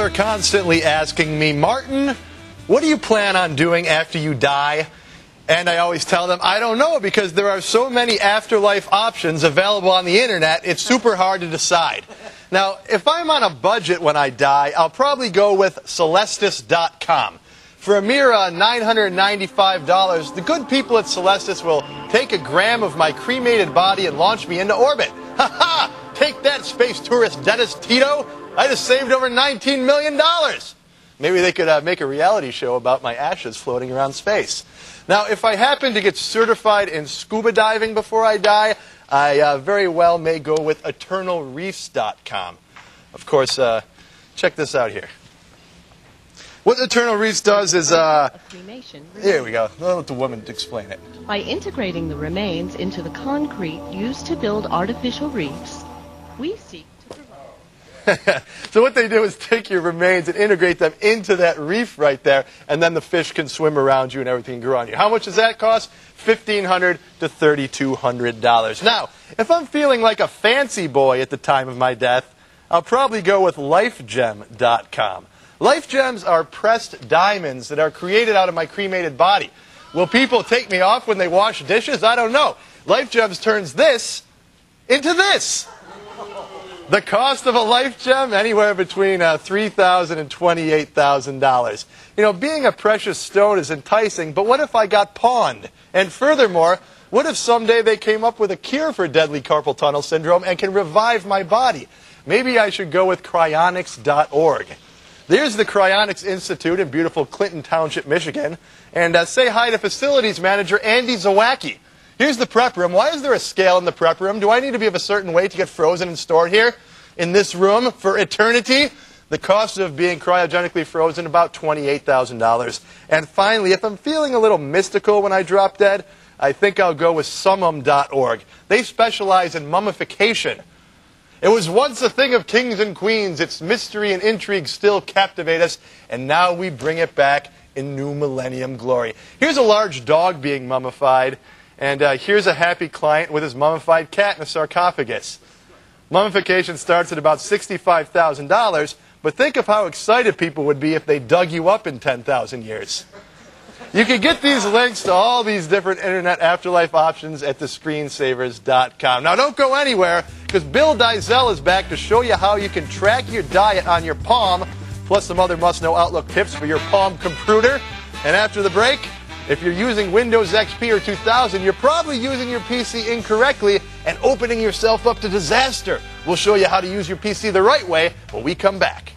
are constantly asking me, Martin, what do you plan on doing after you die? And I always tell them, I don't know because there are so many afterlife options available on the internet, it's super hard to decide. Now, if I'm on a budget when I die, I'll probably go with Celestis.com. For a mere uh, $995, the good people at Celestis will take a gram of my cremated body and launch me into orbit. Ha ha! Take that, space tourist Dennis Tito! I just saved over $19 million! Maybe they could uh, make a reality show about my ashes floating around space. Now, if I happen to get certified in scuba diving before I die, I uh, very well may go with EternalReefs.com. Of course, uh, check this out here. What Eternal Reefs does is, uh, here we go. I'll let the woman explain it. by integrating the remains into the concrete used to build artificial reefs. We seek to provide So what they do is take your remains and integrate them into that reef right there, and then the fish can swim around you and everything can grow on you. How much does that cost? 1,500 to thirty-two hundred dollars. Now, if I'm feeling like a fancy boy at the time of my death, I'll probably go with LifeGem.com. Life gems are pressed diamonds that are created out of my cremated body. Will people take me off when they wash dishes? I don't know. Life Gems turns this into this. The cost of a life gem anywhere between uh, three thousand and twenty-eight thousand dollars. You know, being a precious stone is enticing, but what if I got pawned? And furthermore, what if someday they came up with a cure for deadly carpal tunnel syndrome and can revive my body? Maybe I should go with cryonics.org. There's the Cryonics Institute in beautiful Clinton Township, Michigan, and uh, say hi to facilities manager Andy Zawacki. Here's the prep room. Why is there a scale in the prep room? Do I need to be of a certain weight to get frozen and stored here in this room for eternity? The cost of being cryogenically frozen about $28,000. And finally, if I'm feeling a little mystical when I drop dead, I think I'll go with summum.org. They specialize in mummification. It was once a thing of kings and queens. Its mystery and intrigue still captivate us, and now we bring it back in new millennium glory. Here's a large dog being mummified, and uh, here's a happy client with his mummified cat in a sarcophagus. Mummification starts at about $65,000, but think of how excited people would be if they dug you up in 10,000 years. You can get these links to all these different internet afterlife options at thescreensavers.com. Now, don't go anywhere because Bill Dizell is back to show you how you can track your diet on your Palm, plus some other must know Outlook tips for your Palm computer. And after the break, if you're using Windows XP or 2000, you're probably using your PC incorrectly and opening yourself up to disaster. We'll show you how to use your PC the right way when we come back.